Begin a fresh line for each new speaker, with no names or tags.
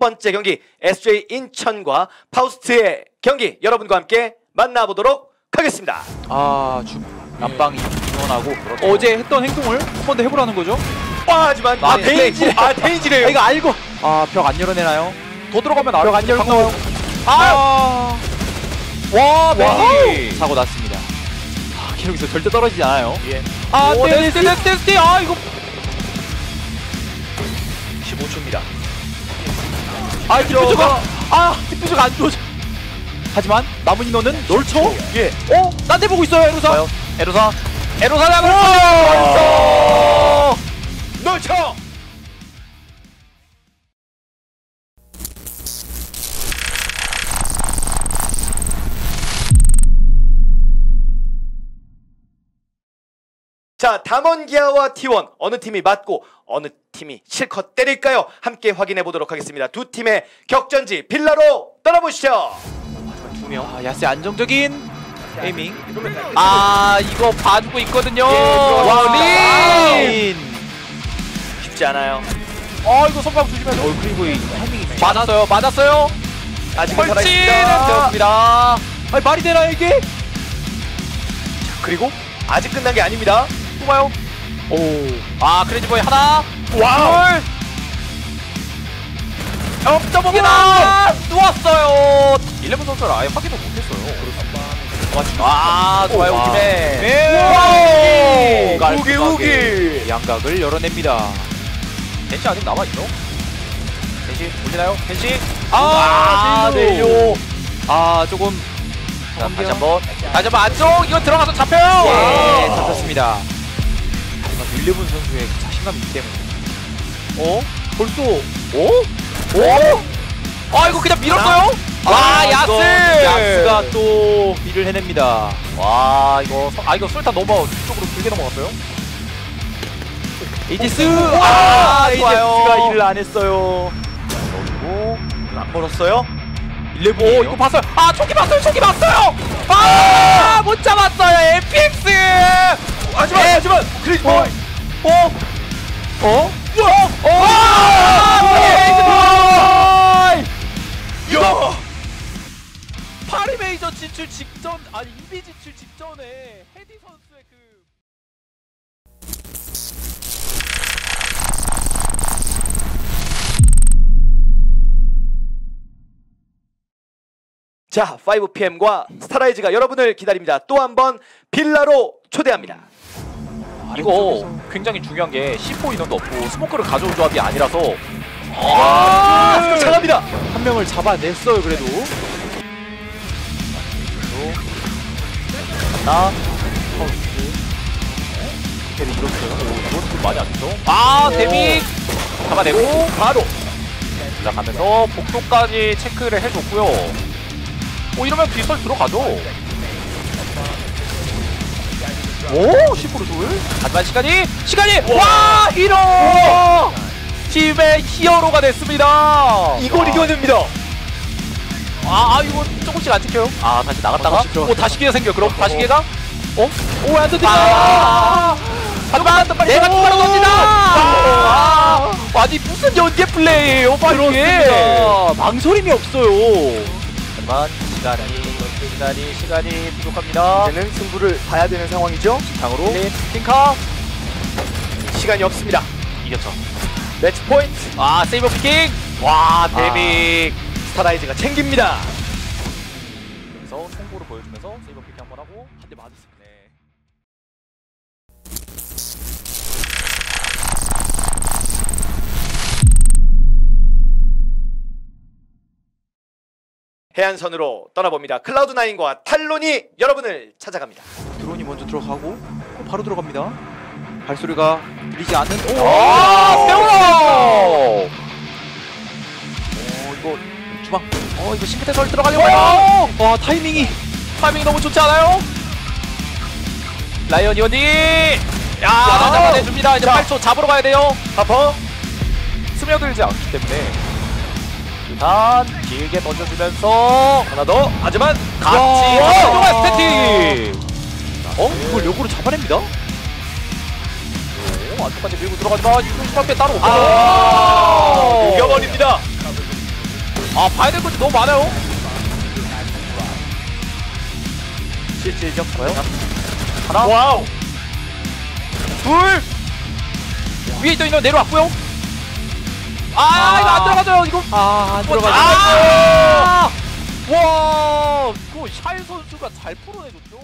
번째 경기 SJ 인천과 파우스트의 경기 여러분과 함께 만나보도록 하겠습니다.
아, 주 남방이 이원하고 어제 했던 행동을 한 번 더 해보라는 거죠?
아, 하지만 아,
네.
데인지 아
아,
데인지래요.
이거 알고 아, 벽 안 열어내나요? 더 들어가면 벽 안 열고
아,
와,
와우.
네. 사고 났습니다. 아, 기록에서 절대 떨어지지 않아요.
예.
아,
오,
네, 네, 네, 네, 네, 아, 이거
15초입니다.
아, 디퓨저가 아, 디퓨저가 안 좋아져. 하지만 남은 인원은 널쳐.
예.
어? 딴 데 보고 있어요, 에로사. 에로사. 에로사 잡을
넓쳐. 자, 담원기아와 T1 어느 팀이 맞고 어느 팀이 실컷 때릴까요? 함께 확인해 보도록 하겠습니다. 두 팀의 격전지 빌라로 떠나보시죠. 두 명.
아, 야세 안정적인 에이밍. 아, 이거 봐주고 있거든요.
들어왔습니다.
와, 린.
쉽지 않아요.
아, 이거 성광 조심해서. 어, 그리고 이 타이밍이 맞았어요. 맞았어요. 펄치는
살아있습니다.
아니, 말이 되나 이게?
그리고 아직 끝난 게 아닙니다.
또 봐요. 오. 아, 크레이지보이 하나.
와우.
둘. 엎드봅니다. 누웠어요. 일레븐 선수를 아예 확인을 못했어요. 그렇습니다. 아, 좋아요,
와.
오기네.
네.
깔끔하게
우기, 우기.
양각을 열어냅니다. 벤시 아직 남아있죠? 벤시 올리나요? 벤시? 아,
아,
네요.
네요.
아, 조금. 자, 다시 한 번. 다시 한 번 안쪽. 이거 들어가서 잡혀요.
예.
예, 잡혔습니다. 윌리븐 선수의 그 자신감이 있기 때문에. 어? 벌써. 어? 어? 아, 이거 그냥 밀었어요? 와,
아,
야스! 야스가 또 일을 해냅니다. 와, 이거. 서- 아, 이거 술탄 넘어. 뒤쪽으로 길게 넘어갔어요? 에이지스!
아,
아,
좋아요.
에이지스가 일을 안 했어요. 그리고
안 벌었어요?
일레븐. 오, 이거 봤어요. 아, 초기 봤어요. 초기 봤어요. 아, 못 잡았어요. 에픽스.
하지만 하지만 크리스
어? 어? 어? 어? 에이지
야.
파리 메이저 진출 직전 아니 인비 진출 직전에 헤디 선수의 그
자, 5PM과 스타라이즈가 여러분을 기다립니다. 또 한 번 빌라로 초대합니다.
이거 굉장히 중요한 게 C4 인원도 없고 스모크를 가져올 조합이 아니라서.
아, 장합니다.
한 명을 잡아냈어요 그래도. 하나. 데미 이렇게요 이건 좀 많이 안 됐죠 아 데미. 잡아내고 바로. 올라가면서 복도까지 체크를 해줬고요. 오 이러면 비설 들어가죠 오 10%둘 하지만 시간이 시간이 와 히로 팀의 히어로가 됐습니다
이걸 이겨야 됩니다.
아, 아 이거 조금씩 안 찍혀요? 아 다시 나갔다가
다시 들어갔어요.
오 다시 기회 생겨 그럼 다시
어.
기회가? 어? 오 안돼
아.
하지만 내가 추가로 던진다 아, 아니 무슨 연계 플레이예요 빨리
그렇습니다.
망설임이 없어요 하지만 시간이 시간이 시간이 부족합니다
이제는 승부를 봐야 되는 상황이죠.
장으로 핑카
시간이 없습니다.
이겼죠
매치 포인트.
아 세이버 피킹 와 데빅
스타라이즈가 챙깁니다.
그래서 통보를 보여주면서 세이버
해안선으로 떠나봅니다. 클라우드 나인과 탈론이 여러분을 찾아갑니다.
드론이 먼저 들어가고 어, 바로 들어갑니다. 발소리가 들리지 않는 오!
아,
세월호! 오 이거 주방 어 이거 싱크대 설 들어가려고 해요. 와 타이밍이 타이밍이 너무 좋지 않아요? 라이언 이원이 야
와.
잡아내 줍니다. 이제
자.
8초 잡으러 가야 돼요.
하퍼.
스며들지 않기 때문에 일단 길게 던져주면서
하나 더. 하지만
같이
와.
활동한 스태틱. 어? 이걸 역으로 잡아냅니다. 오, 안쪽까지 밀고 들어가지만 60밖에 따로 없어.
아, 녹여버립니다.
아 봐야 될 것이 너무 많아요.
실질적
뭐요? 하나,
와우.
둘. 위에 있던 인원 내려왔고요. 아, 이거 안 들어가죠 이거.
아안
아! 와, 그거 샤일 선수가 잘 풀어내줬죠.